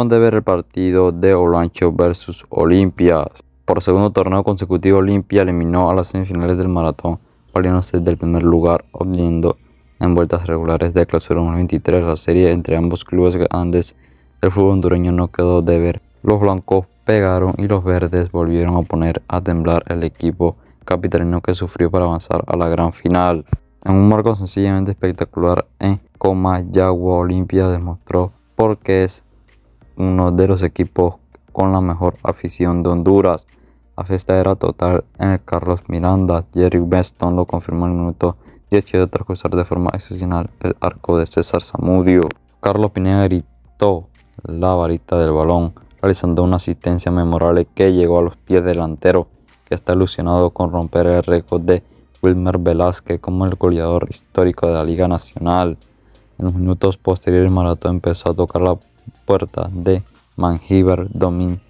donde ver el partido de Olancho versus Olimpia. Por segundo torneo consecutivo, Olimpia eliminó a las semifinales del maratón, valiéndose del primer lugar, obteniendo en vueltas regulares de clausura 2023 la serie entre ambos clubes grandes del fútbol hondureño no quedó de ver. Los blancos pegaron y los verdes volvieron a poner a temblar el equipo capitalino que sufrió para avanzar a la gran final. En un marco sencillamente espectacular en Comayagua, Olimpia demostró por qué es uno de los equipos con la mejor afición de Honduras. La fiesta era total en el Carlos Miranda. Jerry Beston lo confirmó en el minuto 18 tras cruzar de forma excepcional el arco de César Zamudio. Carlos Pineda gritó la varita del balón, realizando una asistencia memorable que llegó a los pies delantero, que está ilusionado con romper el récord de Wilmer Velázquez como el goleador histórico de la Liga Nacional. En los minutos posteriores, Maratón empezó a tocar la puerta de Mangíber Domín.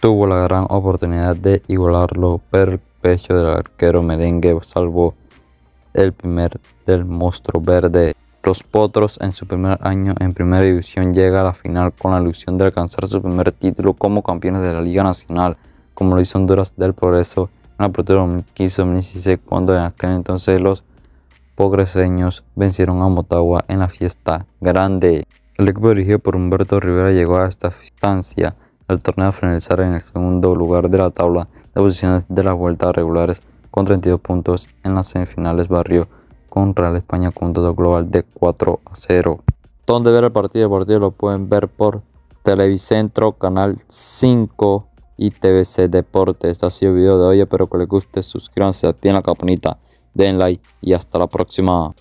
Tuvo la gran oportunidad de igualarlo, pero el pecho del arquero merengue salvó el primer del monstruo verde. Los Potros en su primer año en primera división llega a la final con la ilusión de alcanzar su primer título como campeones de la Liga Nacional, como lo hizo Honduras del Progreso en la apertura 2015-2016 cuando en aquel entonces los pogreseños vencieron a Motagua en la fiesta grande. El equipo dirigido por Humberto Rivera llegó a esta instancia del torneo a finalizar en el segundo lugar de la tabla de posiciones de las vueltas regulares con 32 puntos en las semifinales barrio con Real España con un total global de 4 a 0. Donde ver el partido, el partido lo pueden ver por Televicentro, Canal 5 y TVC Deportes. Este ha sido el video de hoy, espero que les guste, suscríbanse, activen la campanita, den like y hasta la próxima.